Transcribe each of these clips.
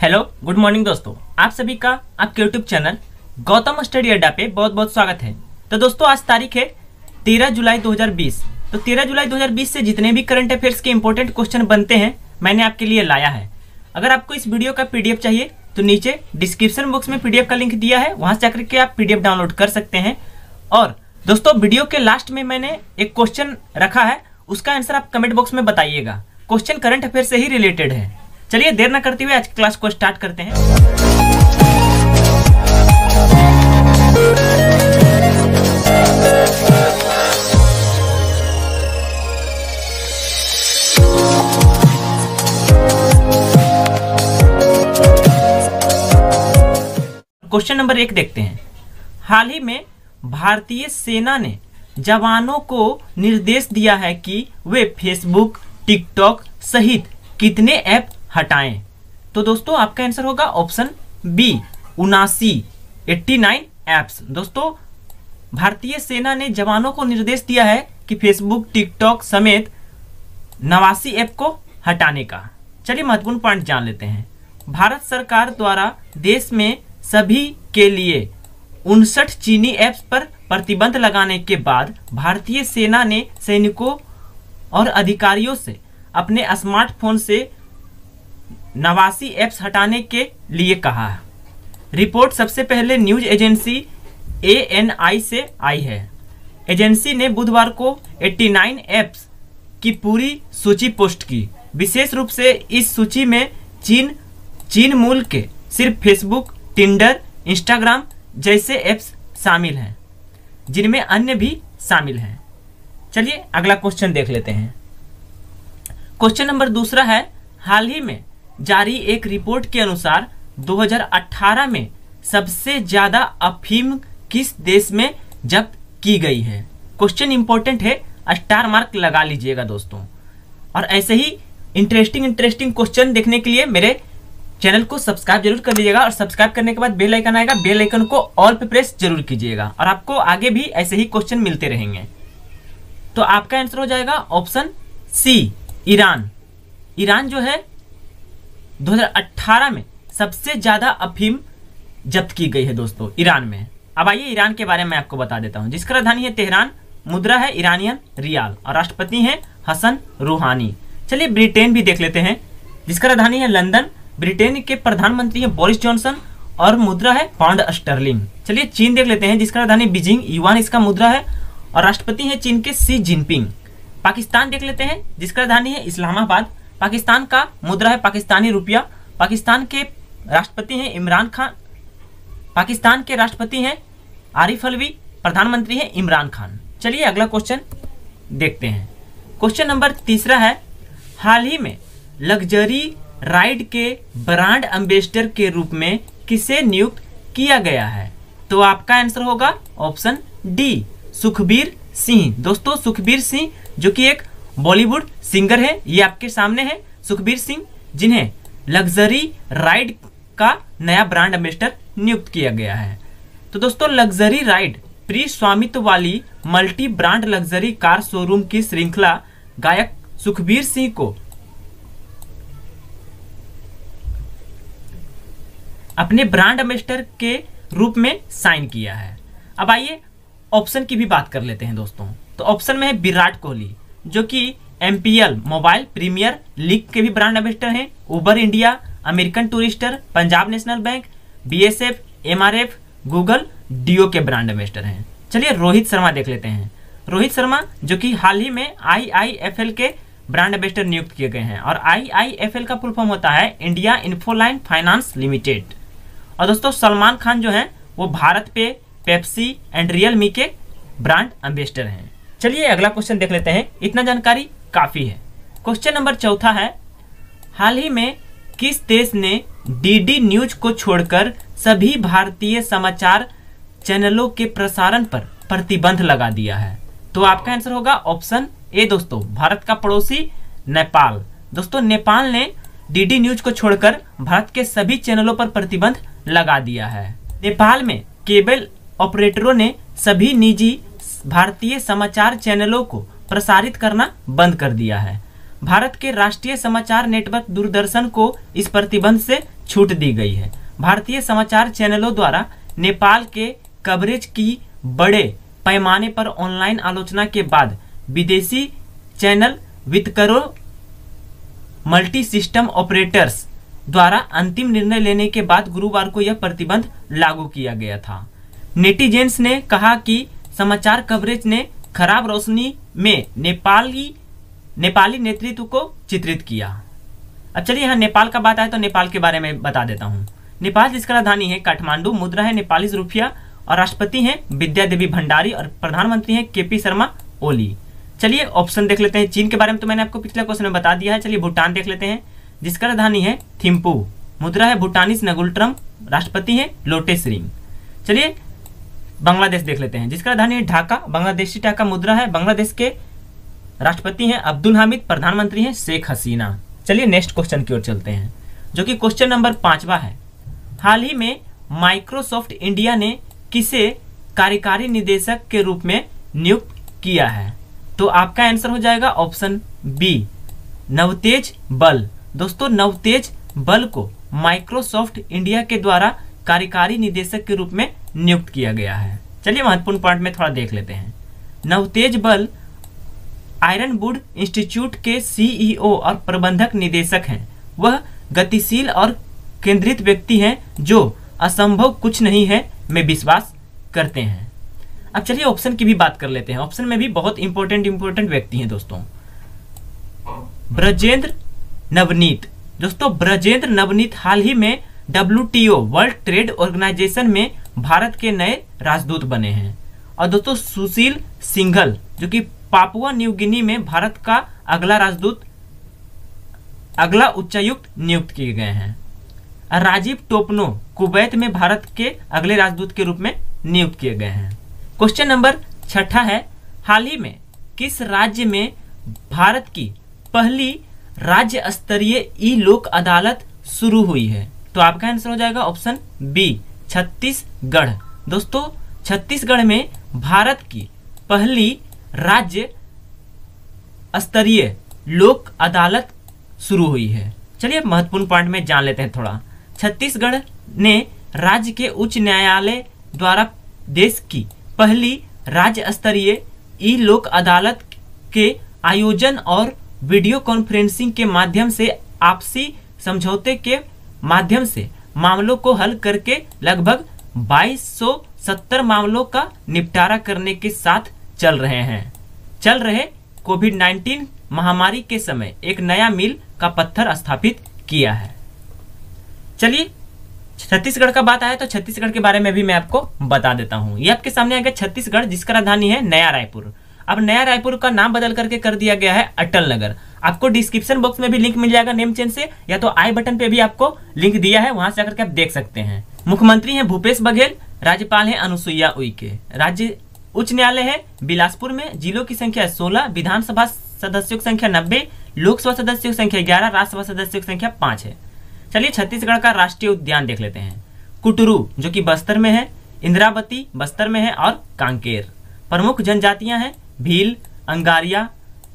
Hello good morning दोस्तों। आप सभी का आपके यूट्यूब चैनल गौतम स्टडी अड्डा पे बहुत बहुत स्वागत है। तो दोस्तों, आज तारीख है 13 जुलाई 2020 तो 13 जुलाई 2020 से जितने भी करंट अफेयर्स के इंपॉर्टेंट क्वेश्चन बनते हैं, मैंने आपके लिए लाया है। अगर आपको इस वीडियो का पीडीएफ चाहिए तो नीचे डिस्क्रिप्शन बॉक्स में पीडीएफ का लिंक दिया है, वहाँ से जाकर के आप पीडीएफ डाउनलोड कर सकते हैं। और दोस्तों वीडियो के लास्ट में मैंने एक क्वेश्चन रखा है, उसका आंसर आप कमेंट बॉक्स में बताइएगा। क्वेश्चन करंट अफेयर से ही रिलेटेड है। चलिए देर ना करते हुए आज क्लास को स्टार्ट करते हैं। क्वेश्चन नंबर एक देखते हैं। हाल ही में भारतीय सेना ने जवानों को निर्देश दिया है कि वे फेसबुक, टिकटॉक सहित कितने ऐप हटाएँ। तो दोस्तों, आपका आंसर होगा ऑप्शन बी उनासी एट्टी नाइन ऐप्स दोस्तों, भारतीय सेना ने जवानों को निर्देश दिया है कि फेसबुक टिकटॉक समेत नवासी ऐप को हटाने का। चलिए महत्वपूर्ण पॉइंट जान लेते हैं। भारत सरकार द्वारा देश में सभी के लिए उनसठ चीनी ऐप्स पर प्रतिबंध लगाने के बाद भारतीय सेना ने सैनिकों और अधिकारियों से अपने स्मार्टफ़ोन से नवासी ऐप्स हटाने के लिए कहा। है रिपोर्ट सबसे पहले न्यूज़ एजेंसी ए से आई है। एजेंसी ने बुधवार को 89 ऐप्स की पूरी सूची पोस्ट की। विशेष रूप से इस सूची में चीन चीन मूल के सिर्फ़ फेसबुक टिंडर इंस्टाग्राम जैसे ऐप्स शामिल हैं, जिनमें अन्य भी शामिल हैं। चलिए अगला क्वेश्चन देख लेते हैं। क्वेश्चन नंबर दूसरा है, हाल ही में जारी एक रिपोर्ट के अनुसार 2018 में सबसे ज़्यादा अफीम किस देश में जब्त की गई है? क्वेश्चन इंपॉर्टेंट है स्टार मार्क लगा लीजिएगा दोस्तों। और ऐसे ही इंटरेस्टिंग इंटरेस्टिंग क्वेश्चन देखने के लिए मेरे चैनल को सब्सक्राइब ज़रूर कर लीजिएगा और सब्सक्राइब करने के बाद बेल आइकन आएगा। बेल आइकन को ऑल पे प्रेस ज़रूर कीजिएगा और आपको आगे भी ऐसे ही क्वेश्चन मिलते रहेंगे। तो आपका आंसर हो जाएगा ऑप्शन सी ईरान ईरान जो है 2018 में सबसे ज़्यादा अफीम जब्त की गई है दोस्तों, ईरान में। अब आइए ईरान के बारे में आपको बता देता हूँ। जिसका राजधानी है तेहरान, मुद्रा है ईरानियन रियाल और राष्ट्रपति हैं हसन रूहानी। चलिए ब्रिटेन भी देख लेते हैं। जिसका राजधानी है लंदन, ब्रिटेन के प्रधानमंत्री हैं बोरिस जॉनसन और मुद्रा है पाउंड स्टर्लिंग। चलिए चीन देख लेते हैं। जिसका राजधानी बीजिंग युवान इसका मुद्रा है और राष्ट्रपति हैं चीन के सी जिनपिंग। पाकिस्तान देख लेते हैं। जिसका राजधानी है इस्लामाबाद पाकिस्तान का मुद्रा है पाकिस्तानी रुपया। पाकिस्तान के राष्ट्रपति हैं इमरान खान। पाकिस्तान के राष्ट्रपति हैं आरिफ अलवी। प्रधानमंत्री हैं इमरान खान। चलिए अगला क्वेश्चन देखते हैं। क्वेश्चन नंबर तीसरा है, हाल ही में लग्जरी राइड के ब्रांड एम्बेसडर के रूप में किसे नियुक्त किया गया है? तो आपका आंसर होगा ऑप्शन डी सुखबीर सिंह। दोस्तों, सुखबीर सिंह, जो कि एक बॉलीवुड सिंगर है, ये आपके सामने है, सुखबीर सिंह, जिन्हें लग्जरी राइड का नया ब्रांड एम्बेसडर नियुक्त किया गया है। तो दोस्तों, लग्जरी राइड प्री स्वामित्व वाली multi brand luxury car showroom की श्रृंखला गायक सुखबीर सिंह को अपने ब्रांड एम्बेसडर के रूप में साइन किया है। अब आइए ऑप्शन की भी बात कर लेते हैं दोस्तों। तो ऑप्शन में है विराट कोहली। जो कि एमपीएल मोबाइल प्रीमियर लीग के भी ब्रांड एम्बेसडर हैं। Uber India American Tourister Punjab National Bank BSF MRF Google do के ब्रांड एम्बेसडर हैं। चलिए रोहित शर्मा देख लेते हैं। रोहित शर्मा, जो कि हाल ही में आईआईएफएल के ब्रांड एम्बेसडर नियुक्त किए गए हैं और आईआईएफएल का फुल फॉर्म होता है इंडिया इन्फोलाइन फाइनेंस लिमिटेड और दोस्तों, सलमान खान जो हैं, वो भारत पे पेप्सी एंड रियल मी के ब्रांड एम्बेसडर हैं। चलिए अगला क्वेश्चन देख लेते हैं। इतना जानकारी काफ़ी है। क्वेश्चन नंबर चौथा है, हाल ही में किस देश ने डीडी न्यूज़ को छोड़कर सभी भारतीय समाचार चैनलों के प्रसारण पर प्रतिबंध लगा दिया है? तो आपका आंसर होगा ऑप्शन ए दोस्तों, भारत का पड़ोसी नेपाल। दोस्तों, नेपाल ने डीडी न्यूज़ को छोड़कर भारत के सभी चैनलों पर प्रतिबंध लगा दिया है। नेपाल में केबल ऑपरेटरों ने सभी निजी भारतीय समाचार चैनलों को प्रसारित करना बंद कर दिया है। भारत के राष्ट्रीय समाचार नेटवर्क दूरदर्शन को इस प्रतिबंध से छूट दी गई है। भारतीय समाचार चैनलों द्वारा नेपाल के कवरेज की बड़े पैमाने पर ऑनलाइन आलोचना के बाद विदेशी चैनल वितकरों मल्टी सिस्टम ऑपरेटर्स द्वारा अंतिम निर्णय लेने के बाद गुरुवार को यह प्रतिबंध लागू किया गया था। नेटिजेंस ने कहा कि समाचार कवरेज ने खराब रोशनी में नेपाली नेपाली नेतृत्व को चित्रित किया। अब चलिए यहाँ नेपाल का बात आए तो नेपाल के बारे में बता देता हूँ। नेपाल जिसका राजधानी है काठमांडू, मुद्रा है नेपाली रुपया और राष्ट्रपति हैं विद्या देवी भंडारी और प्रधानमंत्री हैं केपी शर्मा ओली। चलिए ऑप्शन देख लेते हैं। चीन के बारे में तो मैंने आपको पिछले क्वेश्चन में बता दिया है। चलिए भूटान देख लेते हैं। जिसका राजधानी है थिम्पू। मुद्रा है भूटानिस नगुलट्रम, राष्ट्रपति है लोटे श्रींग चलिए बांग्लादेश देख लेते हैं। जिसका राजधानी ढाका, बांग्लादेशी ढाका मुद्रा है। बांग्लादेश के राष्ट्रपति हैं अब्दुल हामिद, प्रधानमंत्री हैं शेख हसीना। चलिए नेक्स्ट क्वेश्चन की ओर चलते हैं, जो कि क्वेश्चन नंबर पांचवा है। हाल ही में माइक्रोसॉफ्ट इंडिया ने किसे कार्यकारी निदेशक के रूप में नियुक्त किया है? तो आपका आंसर हो जाएगा ऑप्शन बी, नवतेज बल। दोस्तों, नवतेज बल को माइक्रोसॉफ्ट इंडिया के द्वारा कार्यकारी निदेशक के रूप में नियुक्त किया गया है। चलिए महत्वपूर्ण पॉइंट में थोड़ा देख लेते हैं। Navtej Bal, Iron Wood Institute CEO CEO और प्रबंधक निदेशक हैं। वह गतिशील और केंद्रित व्यक्ति हैं, जो असंभव कुछ नहीं है, में विश्वास करते हैं। अब चलिए ऑप्शन की भी बात कर लेते हैं। ऑप्शन में भी बहुत इंपॉर्टेंट इंपॉर्टेंट व्यक्ति हैं दोस्तों। ब्रजेंद्र नवनीत। दोस्तों, ब्रजेंद्र नवनीत हाल ही में डब्ल्यू वर्ल्ड ट्रेड ऑर्गेनाइजेशन में भारत के नए राजदूत बने हैं। और दोस्तों, सुशील सिंघल, जो कि पापुआ, न्यू गिनी में भारत का अगला राजदूत, अगला उच्चायुक्त नियुक्त किए गए हैं। राजीव टोपनो, कुवैत में भारत के अगले राजदूत के रूप में नियुक्त किए गए हैं। क्वेश्चन नंबर छठा है, हाल ही में किस राज्य में भारत की पहली राज्य स्तरीय ई लोक अदालत शुरू हुई है? तो आपका आंसर हो जाएगा ऑप्शन बी छत्तीसगढ़। दोस्तों, छत्तीसगढ़ में भारत की पहली राज्य स्तरीय लोक अदालत शुरू हुई है। चलिए महत्वपूर्ण पॉइंट में जान लेते हैं थोड़ा। छत्तीसगढ़ ने राज्य के उच्च न्यायालय द्वारा देश की पहली राज्य स्तरीय ई लोक अदालत के आयोजन और वीडियो कॉन्फ्रेंसिंग के माध्यम से आपसी समझौते के माध्यम से मामलों को हल करके लगभग 2270 मामलों का निपटारा करने के साथ चल रहे हैं। चल रहे कोविड 19 महामारी के समय एक नया मील का पत्थर स्थापित किया है। चलिए, छत्तीसगढ़ का बात आया तो छत्तीसगढ़ के बारे में भी मैं आपको बता देता हूँ। ये आपके सामने आएगा छत्तीसगढ़, जिसका राजधानी है नया रायपुर। अब नया रायपुर का नाम बदल करके कर दिया गया है अटल नगर। आपको डिस्क्रिप्शन बॉक्स में भी लिंक मिल जाएगा नेम चेंज से, या तो आई बटन पे भी आपको लिंक दिया है, वहाँ से आकर के आप देख सकते हैं। मुख्यमंत्री हैं भूपेश बघेल, राज्यपाल हैं अनुसुईया उइके। राज्य उच्च न्यायालय है बिलासपुर में, जिलों की संख्या सोलह, विधानसभा सदस्यों की संख्या नब्बे, लोकसभा सदस्यों की संख्या ग्यारह, राज्यसभा सदस्यों की संख्या पाँच है। चलिए छत्तीसगढ़ का राष्ट्रीय उद्यान देख लेते हैं। कुटरू, जो कि बस्तर में है, इंद्रावती बस्तर में है और कांकेर। प्रमुख जनजातियाँ हैं भील अंगारिया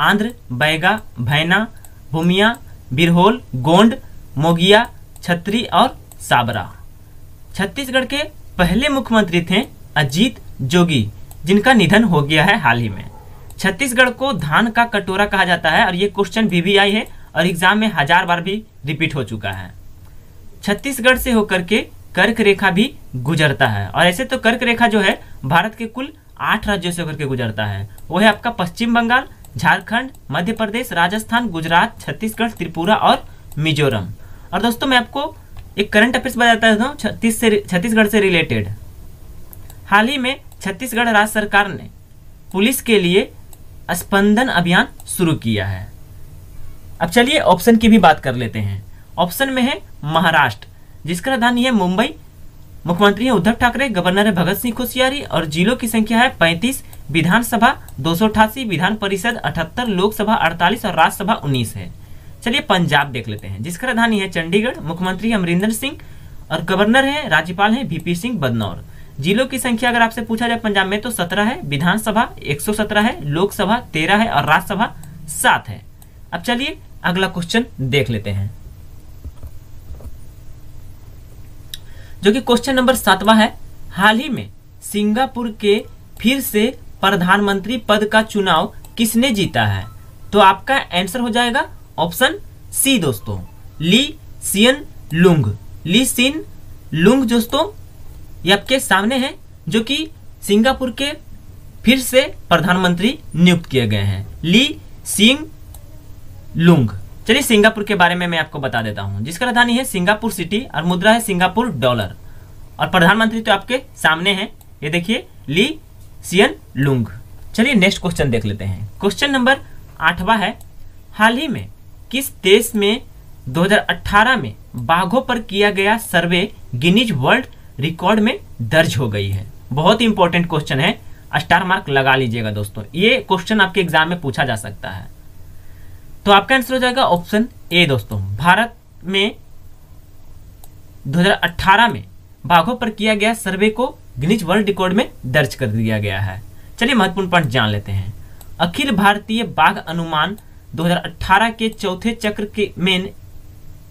आंध्र बैगा भैना भूमिया बिरहोल गोंड मोगिया छत्री और साबरा। छत्तीसगढ़ के पहले मुख्यमंत्री थे अजीत जोगी जिनका निधन हो गया है हाल ही में। छत्तीसगढ़ को धान का कटोरा कहा जाता है और ये क्वेश्चन भी, भी आई है और एग्ज़ाम में हज़ार बार भी रिपीट हो चुका है। छत्तीसगढ़ से होकर के कर्क रेखा भी गुजरता है और ऐसे तो कर्क रेखा जो है भारत के कुल आठ राज्यों से होकर के गुजरता है। वो है आपका पश्चिम बंगाल, झारखंड, मध्य प्रदेश, राजस्थान, गुजरात, छत्तीसगढ़, त्रिपुरा और मिजोरम। और दोस्तों, मैं आपको एक करंट अफेयर्स बताता हूँ, छत्तीस से छत्तीसगढ़ से रिलेटेड हाल ही में छत्तीसगढ़ राज्य सरकार ने पुलिस के लिए स्पंदन अभियान शुरू किया है। अब चलिए ऑप्शन की भी बात कर लेते हैं। ऑप्शन में है महाराष्ट्र, जिसका राजधानी है मुंबई मुख्यमंत्री उद्धव ठाकरे, गवर्नर है भगत सिंह कोशियारी और जिलों की संख्या है पैंतीस, विधानसभा दो सौ अठासी, विधान परिषद अठहत्तर, लोकसभा अड़तालीस और राज्यसभा उन्नीस है। चलिए पंजाब देख लेते हैं। जिसका राजधानी है चंडीगढ़, मुख्यमंत्री अमरिंदर सिंह और गवर्नर है, राज्यपाल है वीपी सिंह बदनौर। जिलों की संख्या अगर आपसे पूछा जाए पंजाब में तो सत्रह है, विधानसभा 117 है, लोकसभा तेरह है और राज्यसभा सात है। अब चलिए अगला क्वेश्चन देख लेते हैं। जो कि क्वेश्चन नंबर सातवां है। हाल ही में सिंगापुर के फिर से प्रधानमंत्री पद का चुनाव किसने जीता है? तो आपका आंसर हो जाएगा ऑप्शन सी दोस्तों। ली सियन लुंग। ली सिन लुंग दोस्तों, ये आपके सामने है, जो कि सिंगापुर के फिर से प्रधानमंत्री नियुक्त किए गए हैं। ली सिंग लुंग। चलिए सिंगापुर के बारे में मैं आपको बता देता हूँ। जिसका राजधानी है सिंगापुर सिटी और मुद्रा है सिंगापुर डॉलर। और प्रधानमंत्री तो आपके सामने हैं। ये देखिए, ली सियन लुंग। चलिए नेक्स्ट क्वेश्चन देख लेते हैं। क्वेश्चन नंबर आठवां है, हाल ही में किस देश में 2018 में बाघों पर किया गया सर्वे गिनीज वर्ल्ड रिकॉर्ड में दर्ज हो गई है? बहुत ही इंपॉर्टेंट क्वेश्चन है। स्टार मार्क लगा लीजिएगा दोस्तों। ये क्वेश्चन आपके एग्ज़ाम में पूछा जा सकता है। तो आपका आंसर हो जाएगा ऑप्शन ए दोस्तों। भारत में 2018 में बाघों पर किया गया सर्वे को गिनीज वर्ल्ड रिकॉर्ड में दर्ज कर दिया गया है। चलिए महत्वपूर्ण पॉइंट जान लेते हैं। अखिल भारतीय बाघ अनुमान 2018 के चौथे चक्र के में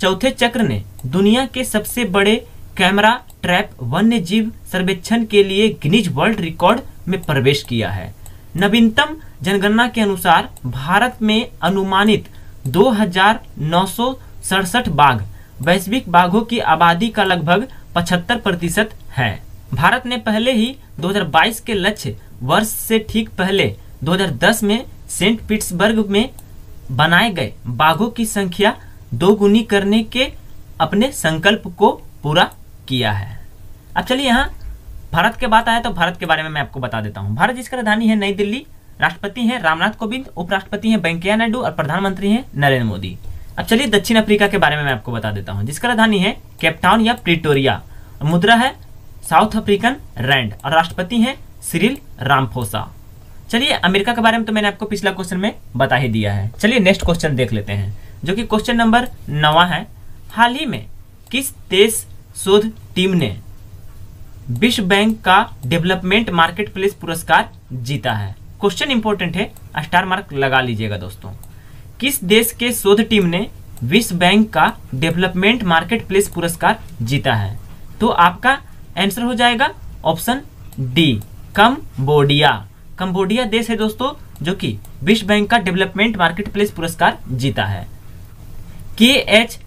चौथे चक्र ने दुनिया के सबसे बड़े कैमरा ट्रैप वन्य जीव सर्वेक्षण के लिए गिनीज वर्ल्ड रिकॉर्ड में प्रवेश किया है। नवीनतम जनगणना के अनुसार भारत में अनुमानित दो हज़ार नौ सौ सड़सठ बाघ, वैश्विक बाघों की आबादी का लगभग 75 प्रतिशत है। भारत ने पहले ही 2022 के लक्ष्य वर्ष से ठीक पहले 2010 में सेंट पीटर्सबर्ग में बनाए गए बाघों की संख्या दोगुनी करने के अपने संकल्प को पूरा किया है। अब चलिए यहाँ भारत के बात आया तो भारत के बारे में मैं आपको बता देता हूँ। भारत जिसका राजधानी है नई दिल्ली, राष्ट्रपति हैं रामनाथ कोविंद, उपराष्ट्रपति हैं वेंकैया नायडू और प्रधानमंत्री हैं नरेंद्र मोदी। अब चलिए दक्षिण अफ्रीका के बारे में मैं आपको बता देता हूँ। जिसका राजधानी है केपटाउन या प्रिटोरिया। मुद्रा है साउथ अफ्रीकन रैंड और राष्ट्रपति हैं सिरिल रामफोसा। चलिए अमेरिका के बारे में तो मैंने आपको पिछला क्वेश्चन में बता ही दिया है। चलिए नेक्स्ट क्वेश्चन देख लेते हैं, जो कि क्वेश्चन नंबर नवा है। हाल ही में किस देश शोध टीम ने विश्व बैंक का डेवलपमेंट मार्केट प्लेस पुरस्कार जीता है। क्वेश्चन इंपॉर्टेंट है स्टार मार्क लगा लीजिएगा दोस्तों। किस देश के शोध टीम ने विश्व बैंक का डेवलपमेंट मार्केट प्लेस पुरस्कार जीता है? तो आपका आंसर हो जाएगा ऑप्शन डी कंबोडिया कंबोडिया देश है दोस्तों, जो कि विश्व बैंक का डेवलपमेंट मार्केट प्लेस पुरस्कार जीता है। K H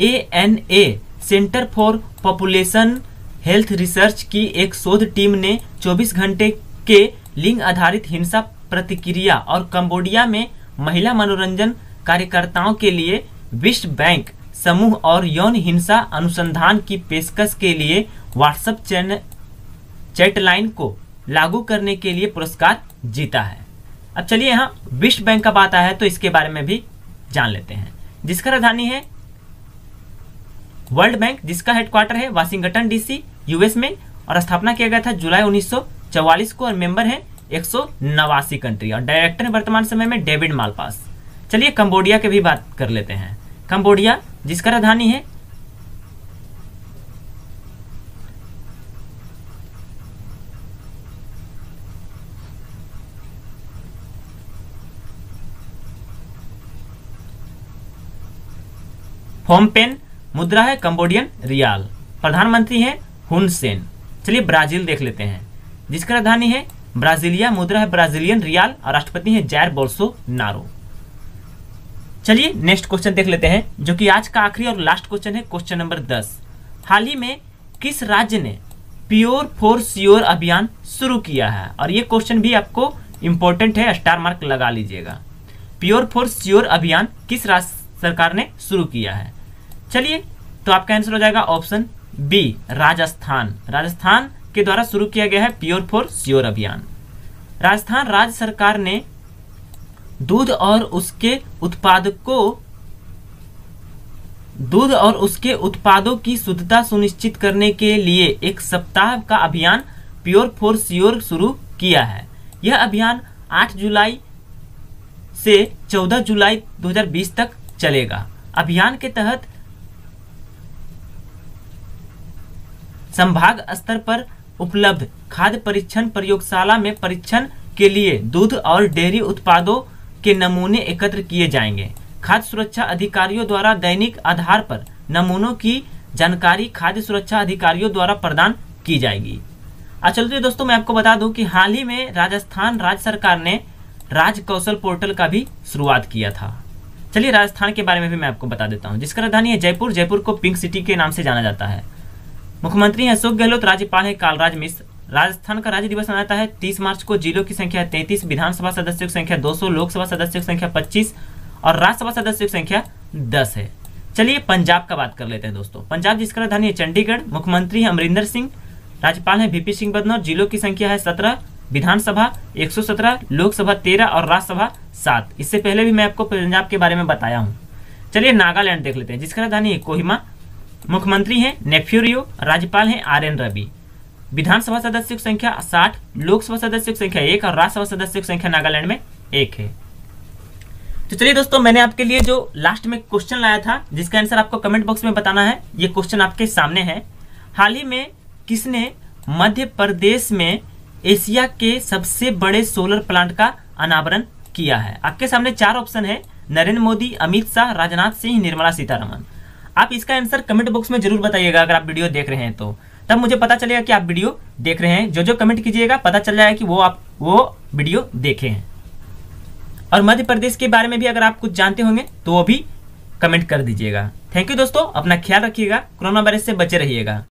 A N A Center for Population Health Research की एक शोध टीम ने 24 घंटे के लिंग आधारित हिंसा प्रतिक्रिया और कंबोडिया में महिला मनोरंजन कार्यकर्ताओं के लिए विश्व बैंक, समूह और यौन हिंसा अनुसंधान की पेशकश के लिए व्हाट्सएप चैनल चैटलाइन को लागू करने के लिए पुरस्कार जीता है। अब चलिए यहाँ विश्व बैंक का बात आया है तो इसके बारे में भी जान लेते हैं। जिसका राजधानी है, वर्ल्ड बैंक, जिसका हेडक्वार्टर है, वाशिंगटन डीसी यूएस में और स्थापना किया गया था जुलाई 1944 को और मेंबर है एक सौ नवासी कंट्री और डायरेक्टर है वर्तमान समय में डेविड मालपास। चलिए कंबोडिया के भी बात कर लेते हैं। कंबोडिया जिसका राजधानी है। फोमपेन मुद्रा है कंबोडियन रियाल। प्रधानमंत्री है हुन सेन चलिए ब्राज़ील देख लेते हैं। जिसका राजधानी है ब्राजीलिया, मुद्रा है ब्राजीलियन रियाल और राष्ट्रपति है जैर बोल्सो नारो चलिए नेक्स्ट क्वेश्चन देख लेते हैं, जो कि आज का आखिरी और लास्ट क्वेश्चन है, क्वेश्चन नंबर दस। हाल ही में किस राज्य ने प्योर फॉर श्योर अभियान शुरू किया है? और ये क्वेश्चन भी आपको इंपॉर्टेंट है स्टार मार्क लगा लीजिएगा। प्योर फॉर श्योर अभियान किस राज्य सरकार ने शुरू किया है? चलिए तो आपका आंसर हो जाएगा ऑप्शन बी राजस्थान। राजस्थान के द्वारा शुरू किया गया है प्योर फॉर श्योर अभियान। राजस्थान राज्य सरकार ने दूध और उसके उत्पादकों दूध और उसके उत्पादों की शुद्धता सुनिश्चित करने के लिए एक सप्ताह का अभियान प्योर फॉर श्योर शुरू किया है। यह अभियान 8 जुलाई से 14 जुलाई 2020 तक चलेगा। अभियान के तहत संभाग स्तर पर उपलब्ध खाद्य परीक्षण प्रयोगशाला में परीक्षण के लिए दूध और डेयरी उत्पादों के नमूने एकत्र किए जाएँगे। खाद्य सुरक्षा अधिकारियों द्वारा दैनिक आधार पर नमूनों की जानकारी खाद्य सुरक्षा अधिकारियों द्वारा प्रदान की जाएगी। चलते दोस्तों, मैं आपको बता दूँ कि हाल ही में राजस्थान राज्य सरकार ने राज कौशल पोर्टल का भी शुरुआत किया था। चलिए, राजस्थान के बारे में भी मैं आपको बता देता हूँ। जिसका राजधानी है जयपुर। जयपुर को पिंक सिटी के नाम से जाना जाता है। मुख्यमंत्री अशोक गहलोत, राज्यपाल है कालराज मिश्र। राजस्थान का राज्य दिवस मनाता है 30 मार्च को। जिलों की संख्या तैतीस, विधानसभा सदस्यों की संख्या 200 लोकसभा सदस्यों की संख्या 25 और राज्यसभा सदस्यों की संख्या 10 है। चलिए पंजाब का बात कर लेते हैं दोस्तों। पंजाब जिसका राजधानी है चंडीगढ़, मुख्यमंत्री है अमरिंदर सिंह, राज्यपाल है वीपी सिंह बदनौर, जिलों की संख्या है सत्रह, विधानसभा 117 लोकसभा 13 और राज्यसभा 7 इससे पहले भी मैं आपको पंजाब के बारे में बताया हूँ। चलिए नागालैंड देख लेते हैं। जिसका राजधानी है कोहिमा मुख्यमंत्री हैं नेफ्यूरियो राज्यपाल हैं आर एन रवि। विधानसभा सदस्यों की संख्या साठ, लोकसभा सदस्यों की संख्या एक और राज्यसभा सदस्यों की संख्या नागालैंड में एक है। तो चलिए दोस्तों, मैंने आपके लिए जो लास्ट में क्वेश्चन लाया था, जिसका आंसर आपको कमेंट बॉक्स में बताना है, ये क्वेश्चन आपके सामने है। हाल ही में किसने मध्य प्रदेश में एशिया के सबसे बड़े सोलर प्लांट का अनावरण किया है? आपके सामने चार ऑप्शन है, नरेंद्र मोदी, अमित शाह, राजनाथ सिंह, निर्मला सीतारमन आप इसका आंसर कमेंट बॉक्स में ज़रूर बताइएगा अगर आप वीडियो देख रहे हैं तो। तब मुझे पता चलेगा कि आप वीडियो देख रहे हैं। जो जो कमेंट कीजिएगा, पता चल जाएगा कि वो आप, वो वीडियो देखे हैं। और मध्य प्रदेश के बारे में भी अगर आप कुछ जानते होंगे तो वो भी कमेंट कर दीजिएगा। थैंक यू दोस्तों, अपना ख्याल रखिएगा, कोरोना वायरस से बचे रहिएगा।